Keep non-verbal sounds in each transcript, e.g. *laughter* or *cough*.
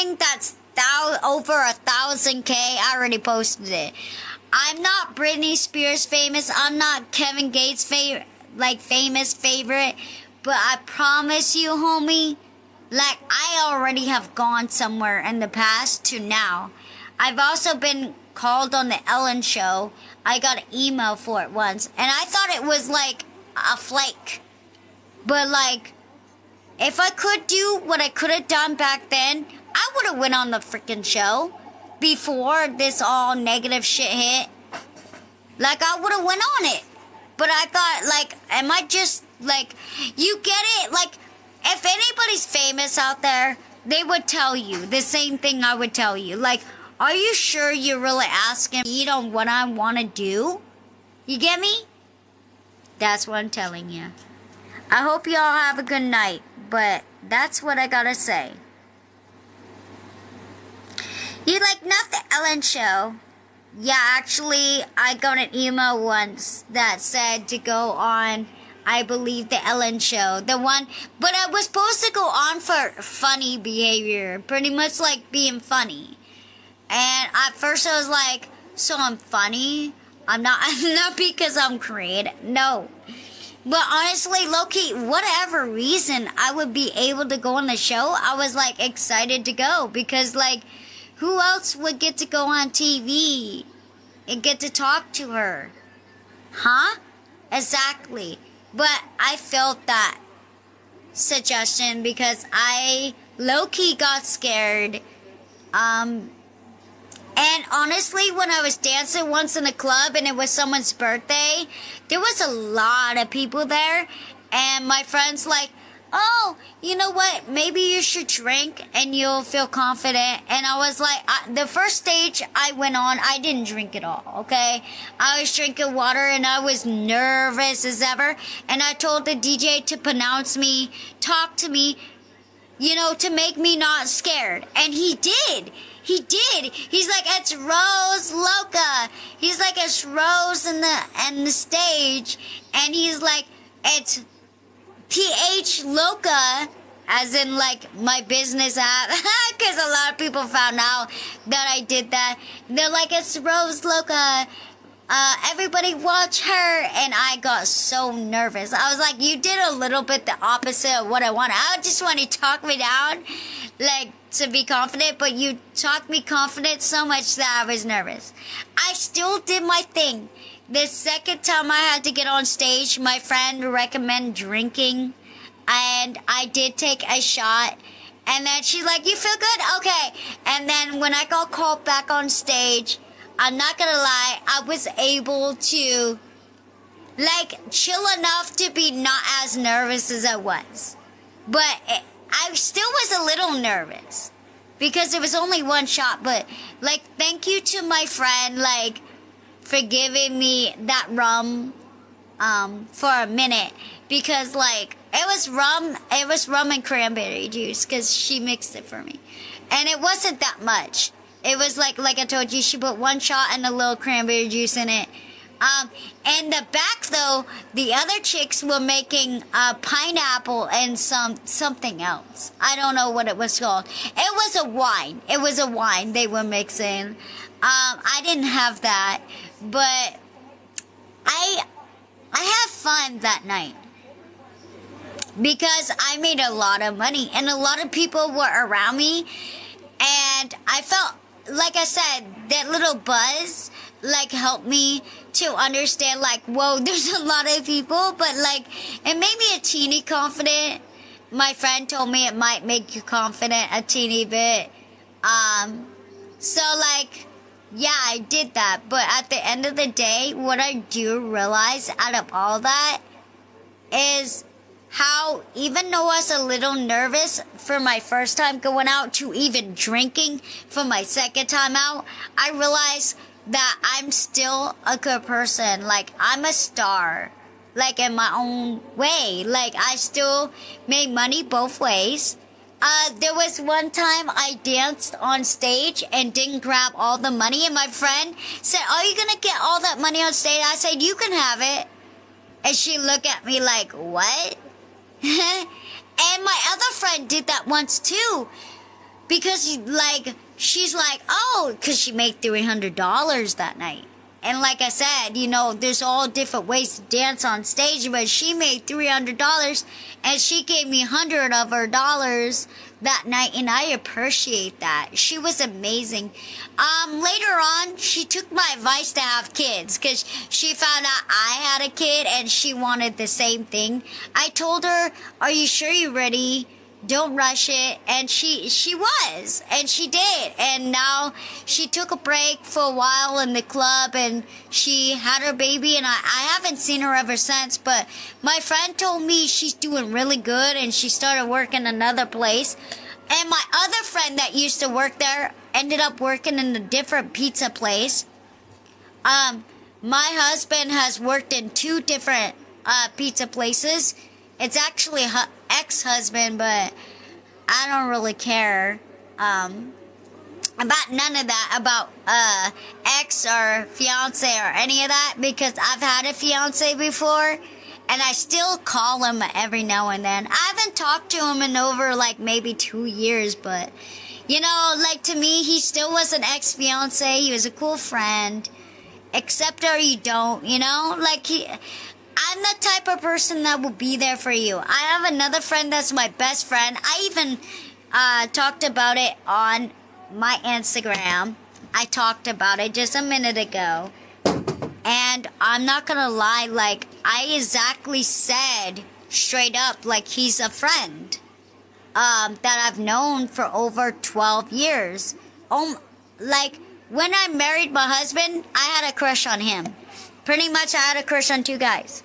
anything that's thou- over a thousand K, I already posted it. I'm not Britney Spears famous. I'm not Kevin Gates favorite, like famous favorite. But I promise you, homie, like I already have gone somewhere in the past to now. I've also been called on the Ellen show. I got an email for it once, and I thought it was like a flake. But like, if I could do what I could have done back then, I would have went on the freaking show before this all negative shit hit. Like I would have went on it. But I thought like am I just like you get it? Like if anybody's famous out there, they would tell you the same thing I would tell you. Like, are you sure you're really asking me on what I want to do? You get me? That's what I'm telling you. I hope you all have a good night, but that's what I gotta say. You like not the Ellen show? Yeah, actually, I got an email once that said to go on, I believe, the Ellen show. The one, but I was supposed to go on for funny behavior, pretty much like being funny. And at first I was like, so I'm funny? I'm not, *laughs* I'm not because I'm creative. No. But honestly, Loki, whatever reason I would be able to go on the show, I was like excited to go because like, who else would get to go on TV and get to talk to her? Huh? Exactly. But I felt that suggestion because I low key got scared. Um, and honestly, when I was dancing once in a club and it was someone's birthday, there was a lot of people there. And my friends like, oh, you know what? Maybe you should drink and you'll feel confident. And I was like, I, the first stage I went on, I didn't drink at all. Okay. I was drinking water and I was nervous as ever. And I told the DJ to pronounce me, talk to me, you know, to make me not scared. And he did. He did. He's like, it's Rose Loca. He's like, it's Rose in the, in the stage. And he's like, it's PH Loca, as in like my business app, because *laughs* a lot of people found out that I did that. They're like, it's Rose Loca. Uh, everybody watch her. And I got so nervous. I was like, you did a little bit the opposite of what I wanted. I just want to talk me down, like, to be confident, but you talked me confident so much that I was nervous. I still did my thing. The second time I had to get on stage, my friend recommended drinking, and I did take a shot. And then she's like, "You feel good? Okay." And then when I got called back on stage, I'm not gonna lie, I was able to like chill enough to be not as nervous as I was, but I still was a little nervous because it was only one shot. But like, thank you to my friend, like for giving me that rum um, for a minute. Because like it was rum it was rum and cranberry juice because she mixed it for me. And it wasn't that much. It was like like i told you she put one shot and a little cranberry juice in it. Um, and the back though the other chicks were making a pineapple and some something else. I don't know what it was called. It was a wine. It was a wine they were mixing. Um, i didn't have that but I I have fun that night. Because I made a lot of money and a lot of people were around me. And I felt like I said that little buzz like helped me to understand like whoa *laughs* there's a lot of people. But like it made me a teeny confident. My friend told me it might make you confident a teeny bit. Um so like yeah, I did that. But at the end of the day, what I do realize out of all that is how even though I was a little nervous for my first time going out to even drinking for my second time out, I realized that I'm still a good person. Like I'm a star. Like in my own way. Like I still made money both ways. Uh, there was one time I danced on stage and didn't grab all the money, and my friend said, "Are you gonna get all that money on stage?" I said, "You can have it," and she looked at me like, "What?" *laughs* and my other friend did that once too. because like she's like, oh, because she made three hundred dollars that night. And like I said, you know, there's all different ways to dance on stage, but she made $300 and she gave me 100 of her dollars that night and I appreciate that. She was amazing. Um, later on, she took my advice to have kids because she found out I had a kid and she wanted the same thing. I told her, are you sure you're ready? Don't rush it. And she she was and she did. And now she took a break for a while in the club and she had her baby and I, I haven't seen her ever since. But my friend told me she's doing really good and she started working another place. And my other friend that used to work there ended up working in a different pizza place. Um my husband has worked in two different uh, pizza places it's actually a ex-husband, but I don't really care um, about none of that, about uh, ex or fiance or any of that, because I've had a fiance before, and I still call him every now and then. I haven't talked to him in over like maybe two years, but you know, like to me, he still was an ex fiance. He was a cool friend, accept or you don't, you know, like he I'm the type of person that will be there for you. I have another friend that's my best friend. I even uh, talked about it on my Instagram. I talked about it just a minute ago. And I'm not gonna lie, like, I exactly said straight up, like, he's a friend um, that I've known for over 12 years. Um, like, when I married my husband, I had a crush on him. Pretty much, I had a crush on two guys.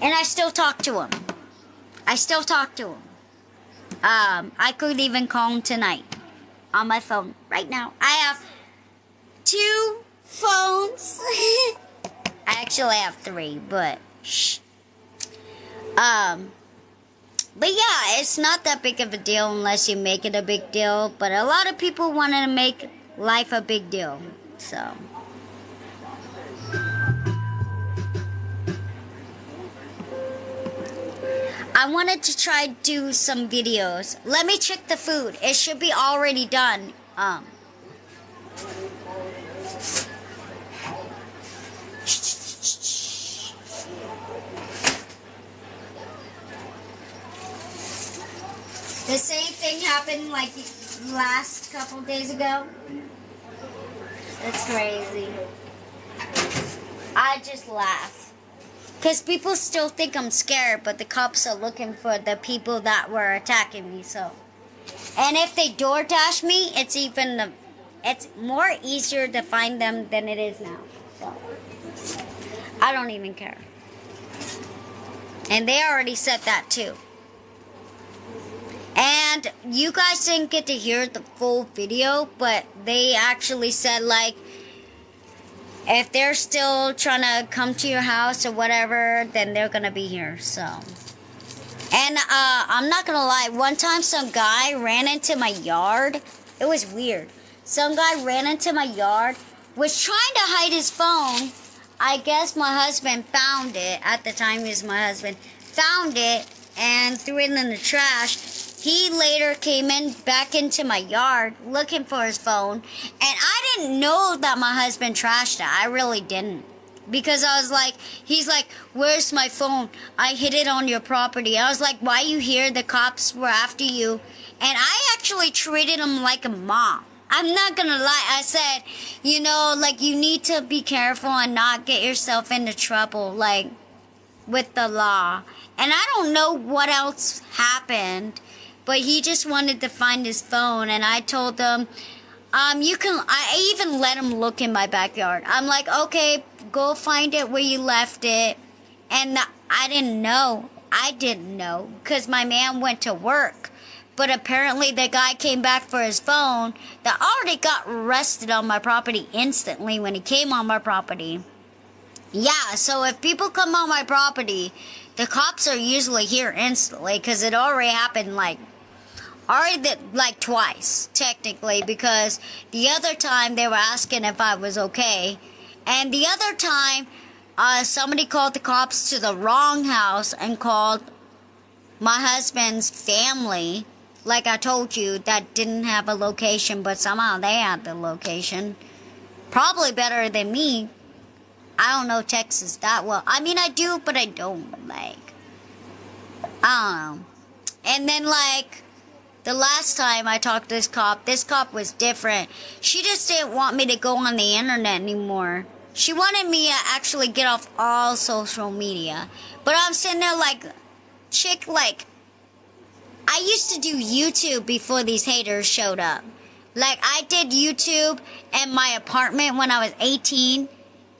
And I still talk to him. I still talk to him. Um, I could even call him tonight on my phone right now. I have two phones. *laughs* I actually have three, but shh. Um, but yeah, it's not that big of a deal unless you make it a big deal. But a lot of people want to make life a big deal. So. I wanted to try do some videos. Let me check the food. It should be already done. Um. The same thing happened like last couple days ago. That's crazy. I just laugh. Because people still think I'm scared, but the cops are looking for the people that were attacking me, so. And if they door dash me, it's even, the, it's more easier to find them than it is now. So. I don't even care. And they already said that too. And you guys didn't get to hear the full video, but they actually said like, if they're still trying to come to your house or whatever, then they're gonna be here. So, and uh, I'm not gonna lie. One time, some guy ran into my yard. It was weird. Some guy ran into my yard, was trying to hide his phone. I guess my husband found it at the time. He was my husband. Found it and threw it in the trash he later came in back into my yard looking for his phone, and I didn't know that my husband trashed it. I really didn't. Because I was like, he's like, where's my phone? I hid it on your property. I was like, why you here? The cops were after you. And I actually treated him like a mom. I'm not gonna lie. I said, you know, like you need to be careful and not get yourself into trouble, like with the law. And I don't know what else happened but he just wanted to find his phone and I told him um, you can I even let him look in my backyard. I'm like, "Okay, go find it where you left it." And I didn't know. I didn't know cuz my man went to work. But apparently the guy came back for his phone that already got arrested on my property instantly when he came on my property. Yeah, so if people come on my property, the cops are usually here instantly because it already happened like already did like twice technically because the other time they were asking if I was okay, and the other time uh, somebody called the cops to the wrong house and called my husband's family, like I told you, that didn't have a location, but somehow they had the location. Probably better than me. I don't know Texas that well. I mean, I do, but I don't like. I don't know. And then, like, the last time I talked to this cop, this cop was different. She just didn't want me to go on the internet anymore. She wanted me to actually get off all social media. But I'm sitting there like, chick, like, I used to do YouTube before these haters showed up. Like, I did YouTube in my apartment when I was 18,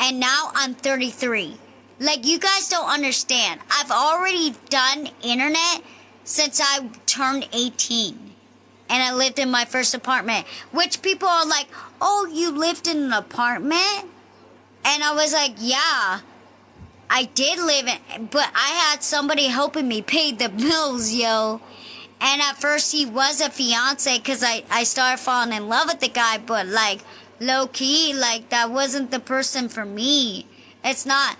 and now I'm 33. Like, you guys don't understand. I've already done internet since I turned 18. And I lived in my first apartment, which people are like, oh, you lived in an apartment? And I was like, yeah, I did live in, but I had somebody helping me pay the bills, yo. And at first he was a fiance because I, I started falling in love with the guy, but like low key, like that wasn't the person for me. It's not,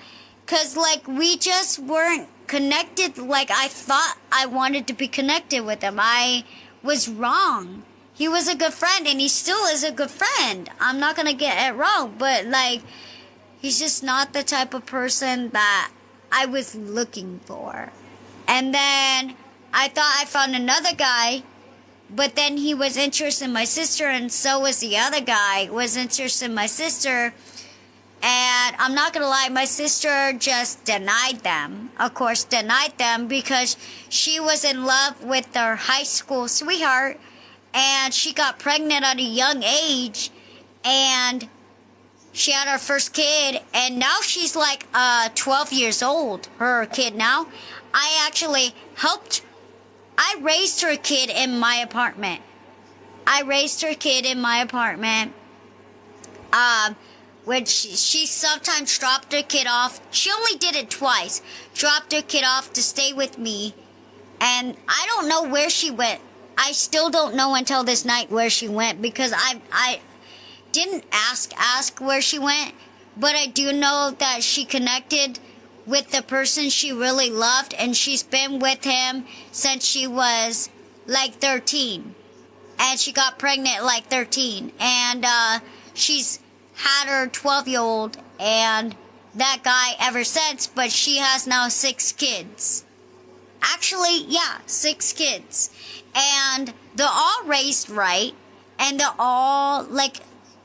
cause like we just weren't connected like I thought I wanted to be connected with him. I was wrong. He was a good friend and he still is a good friend. I'm not gonna get it wrong, but like, he's just not the type of person that I was looking for. And then I thought I found another guy, but then he was interested in my sister and so was the other guy was interested in my sister and I'm not to lie, my sister just denied them. Of course, denied them because she was in love with their high school sweetheart and she got pregnant at a young age and she had her first kid and now she's like uh, 12 years old, her kid now. I actually helped, I raised her kid in my apartment. I raised her kid in my apartment. Um, when she, she sometimes dropped her kid off. She only did it twice. Dropped her kid off to stay with me. And I don't know where she went. I still don't know until this night where she went because I I didn't ask ask where she went, but I do know that she connected with the person she really loved and she's been with him since she was like 13. And she got pregnant like 13 and uh she's had her 12 year old and that guy ever since, but she has now six kids. Actually, yeah, six kids. And they're all raised right, and they're all like,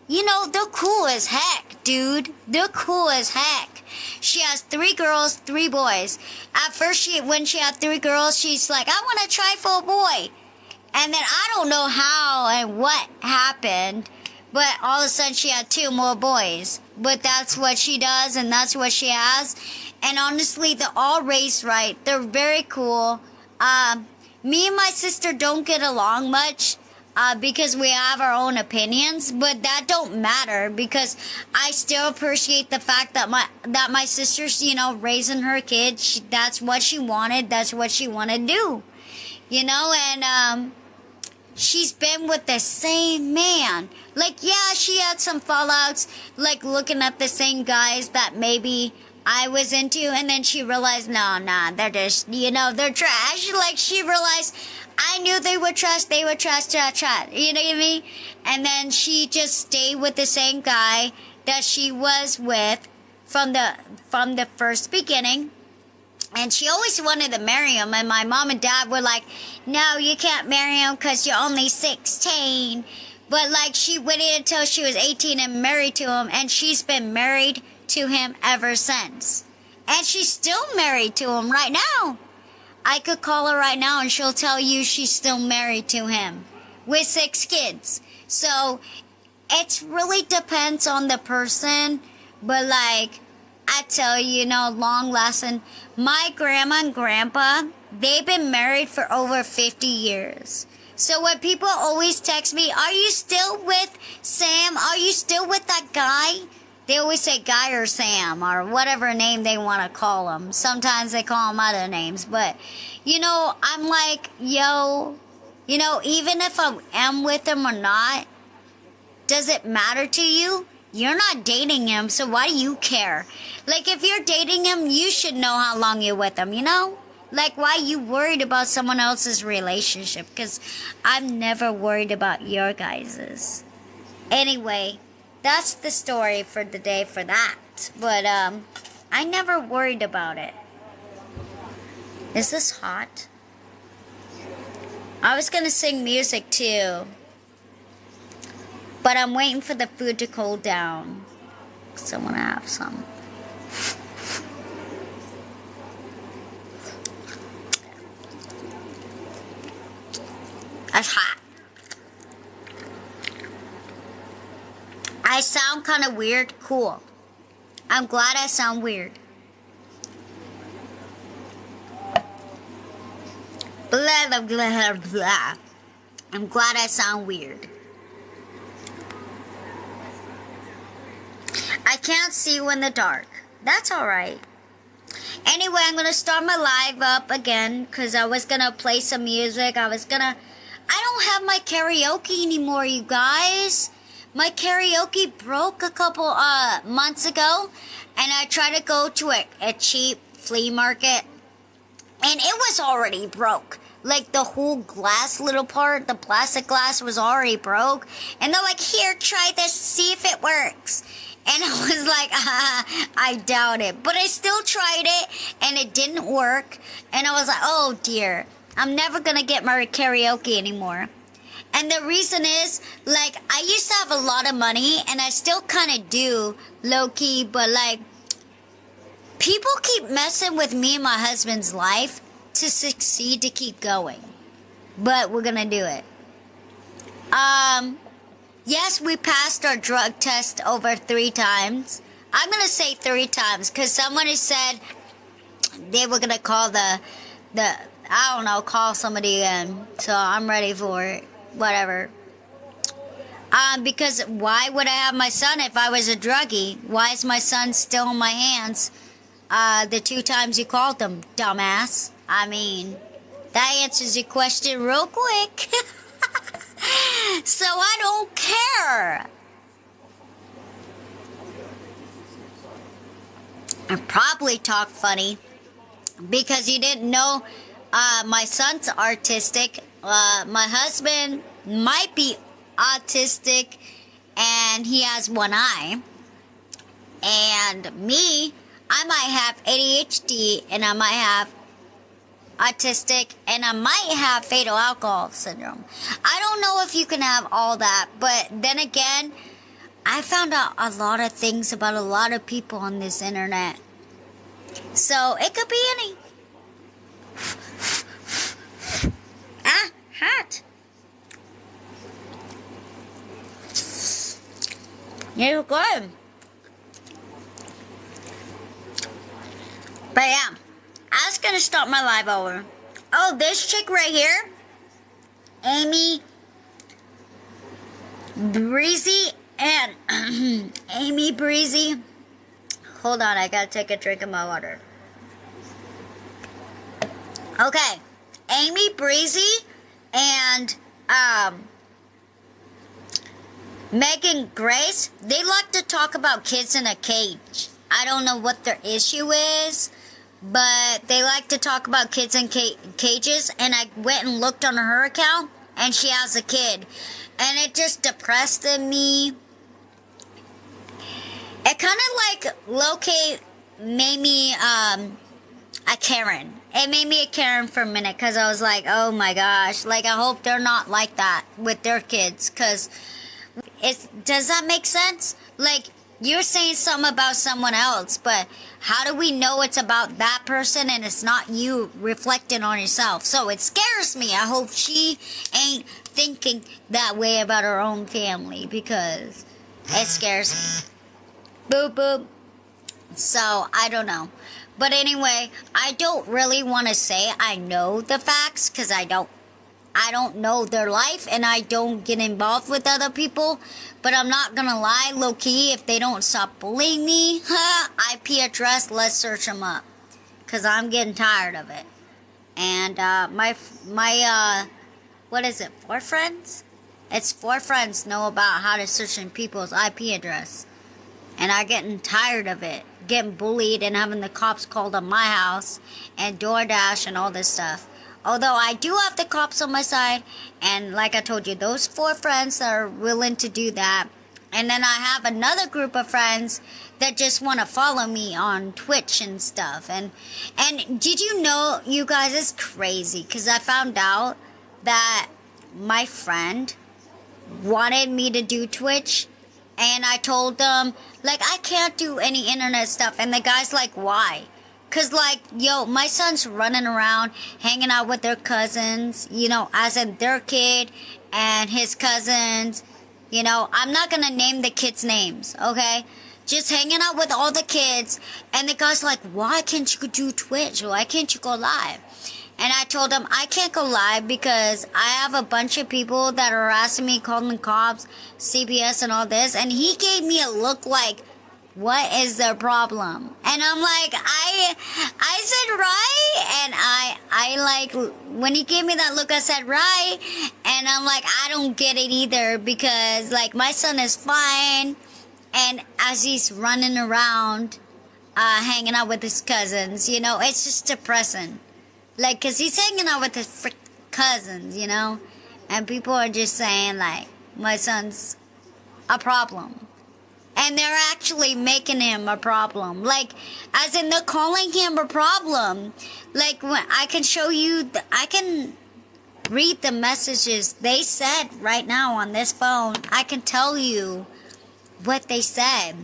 you know, they're cool as heck, dude. They're cool as heck. She has three girls, three boys. At first, she when she had three girls, she's like, I want to try for a boy. And then I don't know how and what happened but all of a sudden she had two more boys. But that's what she does and that's what she has. And honestly, they're all raised right. They're very cool. Um, me and my sister don't get along much. Uh, because we have our own opinions, but that don't matter because I still appreciate the fact that my that my sister's you know raising her kids. She, that's what she wanted. That's what she wanted to do, you know. And um, she's been with the same man. Like, yeah, she had some fallouts, like looking at the same guys that maybe I was into, and then she realized, no, nah, they're just, you know, they're trash. *laughs* Like, she realized, I knew they were trash, they were trash, trash, trash. You know what I mean? And then she just stayed with the same guy that she was with from the, from the first beginning and she always wanted to marry him, and my mom and dad were like, no, you can't marry him because you're only 16. But like she waited until she was 18 and married to him, and she's been married to him ever since. And she's still married to him right now. I could call her right now and she'll tell you she's still married to him with six kids. So it really depends on the person, but like, I tell you, you know, long lesson. My grandma and grandpa, they've been married for over 50 years. So when people always text me, are you still with Sam? Are you still with that guy? They always say Guy or Sam or whatever name they want to call him. Sometimes they call him other names, but you know, I'm like, yo, you know, even if I am with him or not, does it matter to you? You're not dating him, so why do you care? Like, if you're dating him, you should know how long you're with him, you know? Like, why you worried about someone else's relationship? Because I'm never worried about your guys's. Anyway, that's the story for the day for that. But, um, I never worried about it. Is this hot? I was gonna sing music too. But I'm waiting for the food to cool down. So I wanna have some. That's hot. I sound kind of weird. Cool. I'm glad I sound weird. Blah, blah, blah, blah. I'm glad I sound weird. I can't see you in the dark. That's alright. Anyway, I'm gonna start my live up again because I was gonna play some music. I was gonna. I don't have my karaoke anymore, you guys. My karaoke broke a couple uh months ago, and I tried to go to a, a cheap flea market, and it was already broke. Like the whole glass little part, the plastic glass was already broke, and they're like, "Here, try this, see if it works." And *laughs* I was like, *laughs* I doubt it. But I still tried it and it didn't work. And I was like, oh dear, I'm never to get my karaoke anymore. And the reason is, like, I used to have a lot of money and I still kind of do low key, but like, people keep messing with me and my husband's life to succeed to keep going. But we're to do it. Um, Yes, we passed our drug test over three times. I'm going to say three times because someone has said they were going to call the, the, I don't know, call somebody in. So I'm ready for it. Whatever. Um, because why would I have my son if I was a druggie? Why is my son still in my hands? Uh, the two times you called him, dumbass. I mean, that answers your question real quick. *laughs* so I don't care. I probably talk funny because you didn't know uh, my son's artistic. Uh, my husband might be autistic and he has one eye. And me, I might have ADHD and I might have autistic, and I might have fatal alcohol syndrome. I don't know if you can have all that, but then again, I found out a lot of things about a lot of people on this internet. So it could be any. ah, hot. You're good. But yeah. I was gonna start my live over. Oh, this chick right here, Amy Breezy and *clears throat* Amy Breezy. Hold on, I gotta take a drink of my water. Okay, Amy Breezy and um, Megan Grace. They like to talk about kids in a cage. I don't know what their issue is but they like to talk about kids in ca- cages. And I went and looked on her account, and she has a kid, and it just depressed me. It kind of like locate made me um, a Karen. It made me a Karen for a minute because I was like, oh my gosh, like I hope they're not like that with their kids because it does that make sense? Like you're saying something about someone else, but how do we know it's about that person and it's not you reflecting on yourself? So it scares me. I hope she ain't thinking that way about her own family because it scares me. Boop boop. So I don't know. But anyway, I don't really want to say I know the facts because I don't I don't know their life and I don't get involved with other people. But I'm not gonna lie, low key, if they don't stop bullying me, *laughs* huh, IP address, let's search them up. Cause I'm getting tired of it. And, uh, my, my, uh, what is it, four friends? It's four friends know about how to search in people's IP address. And I'm getting tired of it. Getting bullied and having the cops called on my house and DoorDash and all this stuff. Although I do have the cops on my side, and like I told you, those four friends are willing to do that. And then I have another group of friends that just want to follow me on Twitch and stuff. And and did you know, you guys, it's crazy because I found out that my friend wanted me to do Twitch, and I told them like I can't do any internet stuff, and the guy's like, why? Cause like, yo, my son's running around, hanging out with their cousins, you know, as in their kid and his cousins. You know, I'm not gonna name the kids' names, okay? Just hanging out with all the kids. And the guy's like, why can't you do Twitch? Why can't you go live? And I told him I can't go live because I have a bunch of people that are asking me, calling the cops, CPS, and all this. And he gave me a look like, what is the problem? And I'm like, I, I said right, and I, I like when he gave me that look, I said right, and I'm like, I don't get it either because like my son is fine, and as he's running around, uh, hanging out with his cousins, you know, it's just depressing, like, cause he's hanging out with his frick cousins, you know, and people are just saying like, my son's a problem and they're actually making him a problem. Like, as in they're calling him a problem. Like, when I can show you, I can read the messages they said right now on this phone. I can tell you what they said.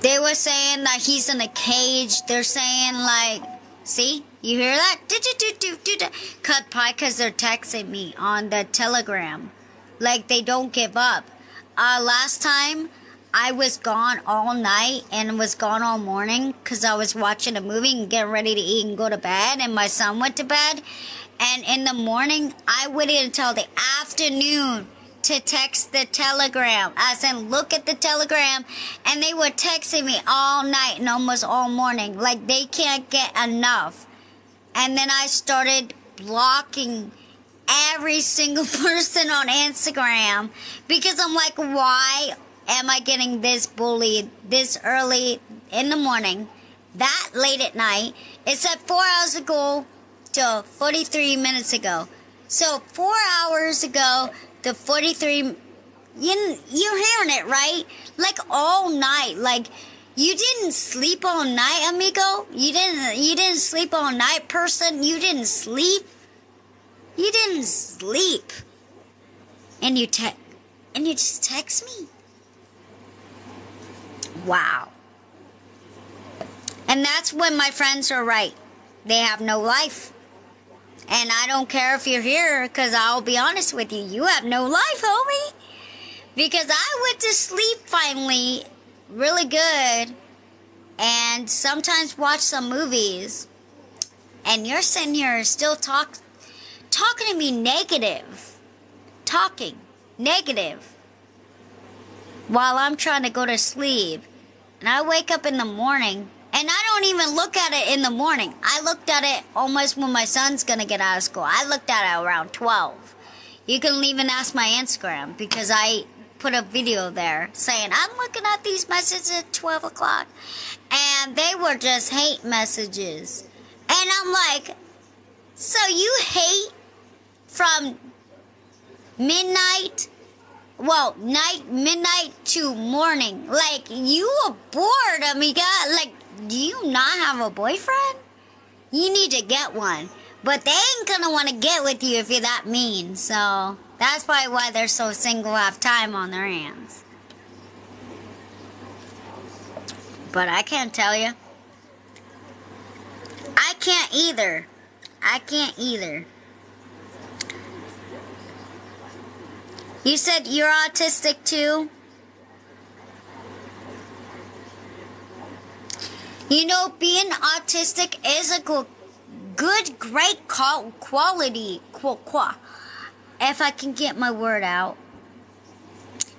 They were saying that he's in a cage. They're saying like, see, you hear that? Cut pie because they're texting me on the telegram. Like they don't give up. Uh, last time I was gone all night and was gone all morning because I was watching a movie and getting ready to eat and go to bed, and my son went to bed. And in the morning, I waited until the afternoon to text the telegram. I said, look at the telegram. And they were texting me all night and almost all morning. Like they can't get enough. And then I started blocking every single *laughs* person on Instagram because I'm like, why am I getting this bullied this early in the morning, that late at night? It said four hours ago to 43 minutes ago. So four hours ago to 43, you, you're hearing it, right? Like all night, like you didn't sleep all night, amigo. You didn't, you didn't sleep all night, person. You didn't sleep. You didn't sleep. And you te- and you just text me. Wow. And that's when my friends are right. They have no life. And I don't care if you're here, because I'll be honest with you, you have no life, homie. Because I went to sleep finally really good and sometimes watch some movies. And you're sitting here still talk, talking to me negative. Talking negative. While I'm trying to go to sleep. And I wake up in the morning and I don't even look at it in the morning. I looked at it almost when my son's gonna get out of school. I looked at it around 12. You can even ask my Instagram because I put a video there saying, I'm looking at these messages at 12 o'clock. And they were just hate messages. And I'm like, so you hate from midnight well night midnight to morning. Like you are bored amiga. Like do you not have a boyfriend? You need to get one. But they ain't gonna want to get with you if you're that mean. So that's probably why they're so single have time on their hands. But i can't tell you i can't either. I can't either You said you're autistic too? You know, being autistic is a good, good great quality. If I can get my word out,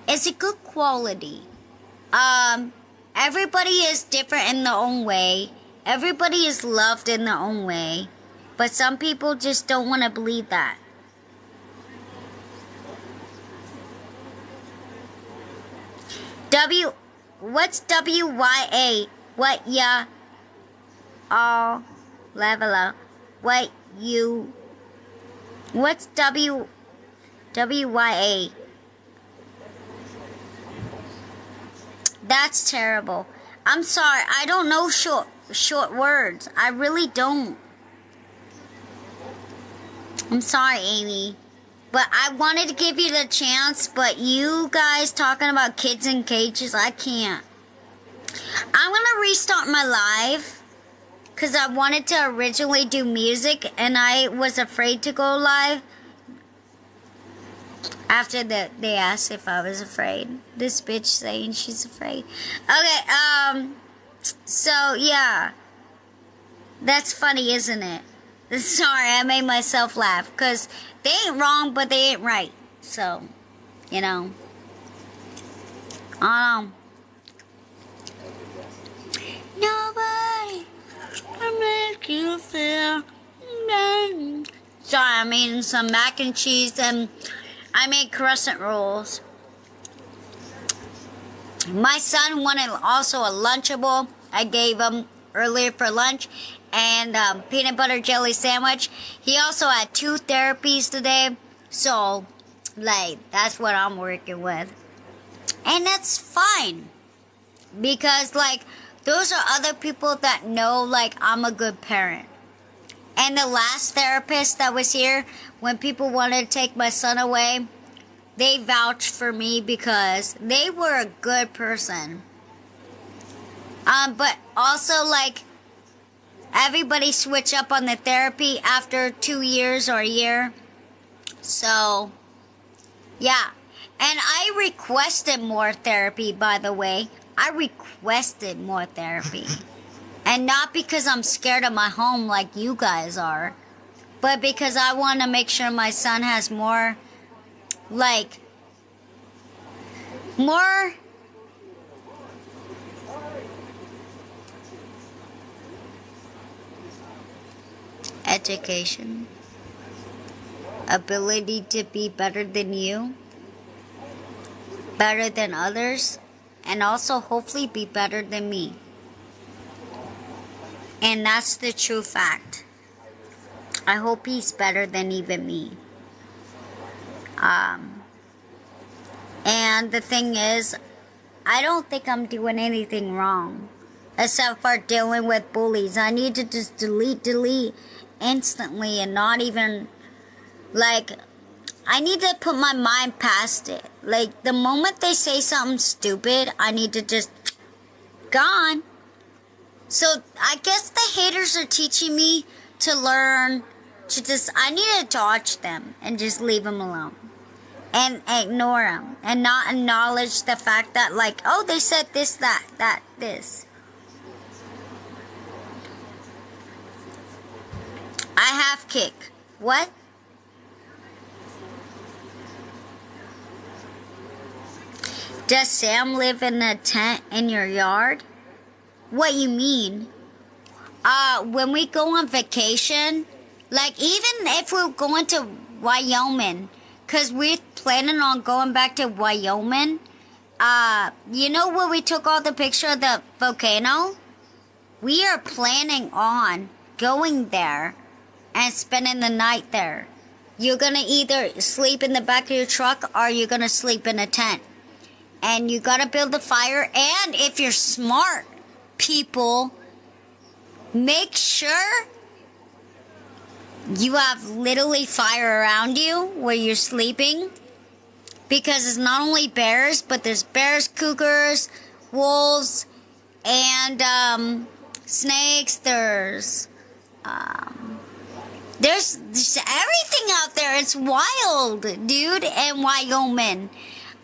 it's a good quality. Um, everybody is different in their own way. Everybody is loved in their own way. But some people just don't want to believe that. W, what's W Y A? What ya? All level up? What you? What's W? W Y A? That's terrible. I'm sorry. I don't know short short words. I really don't. I'm sorry, Amy. But I wanted to give you the chance, but you guys talking about kids in cages, I can't. I'm gonna restart my live because I wanted to originally do music and I was afraid to go live after that they asked if I was afraid. This bitch saying she's afraid. Okay, um so yeah. That's funny, isn't it? Sorry, I made myself laugh because they ain't wrong, but they ain't right. So, you know. Um. Nobody can make you feel. Sorry, I'm eating some mac and cheese and I made crescent rolls. My son wanted also a Lunchable. I gave him earlier for lunch and um, peanut butter jelly sandwich. He also had two therapies today, so like that's what I'm working with, and that's fine because like those are other people that know like I'm a good parent. And the last therapist that was here, when people wanted to take my son away, they vouched for me because they were a good person. Um, but also like everybody switch up on the therapy after two years or a year. So, yeah. And I requested more therapy, by the way. I requested more therapy. *laughs* and not because I'm scared of my home like you guys are, but because I want to make sure my son has more, like, more education, ability to be better than you, better than others, and also hopefully be better than me. And that's the true fact. I hope he's better than even me. Um, and the thing is, I don't think I'm doing anything wrong except for dealing with bullies. I need to just delete, delete, instantly and not even like I need to put my mind past it. Like the moment they say something stupid, I need to just gone. So I guess the haters are teaching me to learn to just I need to dodge them and just leave them alone. And ignore them and not acknowledge the fact that like, oh, they said this, that, that, this. I have kick. What? Does Sam live in a tent in your yard? What you mean? Uh, when we go on vacation, like even if we're going to Wyoming, cause we're planning on going back to Wyoming. Uh, you know where we took all the picture of the volcano? We are planning on going there and spending the night there. You're gonna either sleep in the back of your truck or you're gonna sleep in a tent. And you gotta build a fire. And if you're smart people, make sure you have literally fire around you where you're sleeping. Because it's not only bears, but there's bears, cougars, wolves, and um, snakes. There's um, there's, there's everything out there. It's wild, dude, in Wyoming.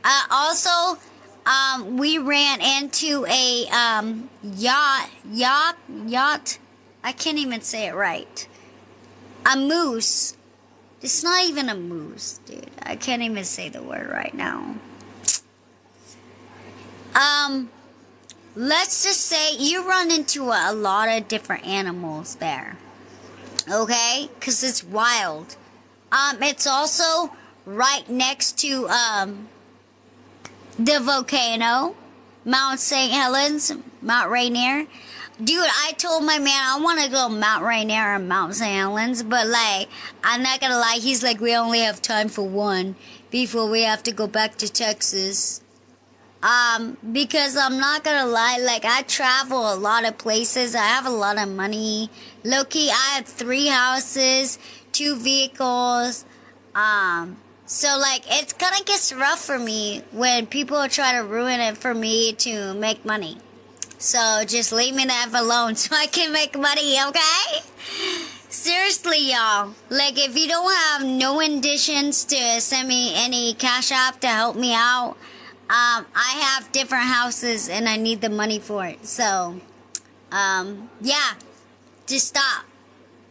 Uh, also, um, we ran into a um, yacht, yacht, yacht. I can't even say it right. A moose. It's not even a moose, dude. I can't even say the word right now. Um, let's just say you run into a, a lot of different animals there okay? Because it's wild. Um, it's also right next to um, the volcano, Mount St. Helens, Mount Rainier. Dude, I told my man I want to go Mount Rainier and Mount St. Helens, but like, I'm not gonna lie, he's like, we only have time for one before we have to go back to Texas. Um, because I'm not gonna lie, like, I travel a lot of places, I have a lot of money. Loki, I have three houses, two vehicles, um, so like it's gonna get rough for me when people try to ruin it for me to make money. So just leave me the F alone *laughs* so I can make money, okay? Seriously, y'all. Like if you don't have no intentions to send me any cash app to help me out, um, I have different houses and I need the money for it. So, um, yeah, just stop.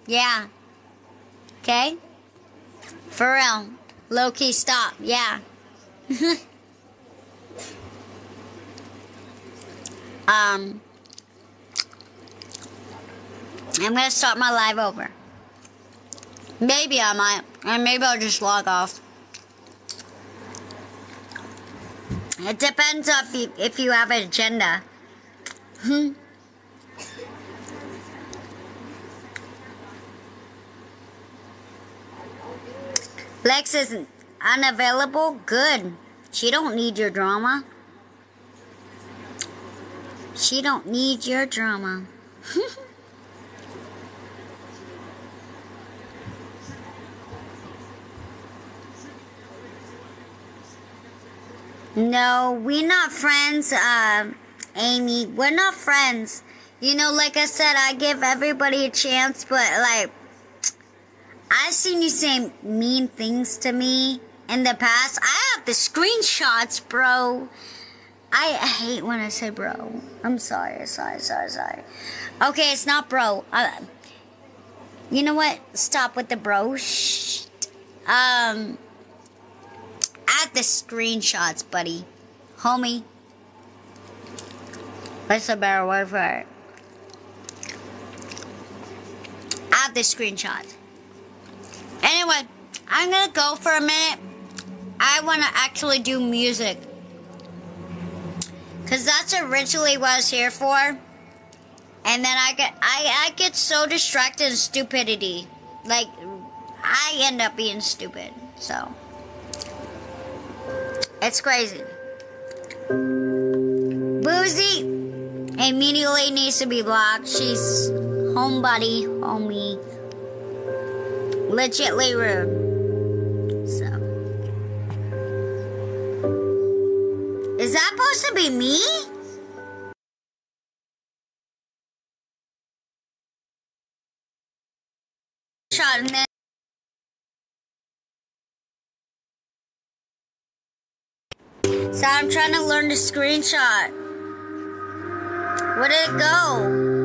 Yeah. Okay? For real. Low key stop. Yeah. *laughs* um, I'm gonna start my live over. Maybe I might, and maybe I'll just log off. It depends if you, if you have an agenda. Hmm. Lex is unavailable? Good. She don't need your drama. She don't need your drama. *laughs* no, we're not friends, uh, Amy. We're not friends. You know, like I said, I give everybody a chance, but like, I've seen you say mean things to me in the past. I have the screenshots, bro. I hate when I say bro. I'm sorry, sorry, sorry, sorry. Okay, it's not bro. Uh, you know what? Stop with the bro. Shh. Um, Have the screenshots, buddy. Homie. What's a better word for it? Have the screenshots. Anyway, I'm gonna go for a minute. I wanna actually do music. Cause that's originally what I was here for. And then I get I, I get so distracted in stupidity. Like I end up being stupid. So it's crazy. Boozy immediately needs to be blocked. She's homebody, homie legitly rude. So. Is that supposed to be me? Shot So I'm trying to learn the screenshot. Where did it go?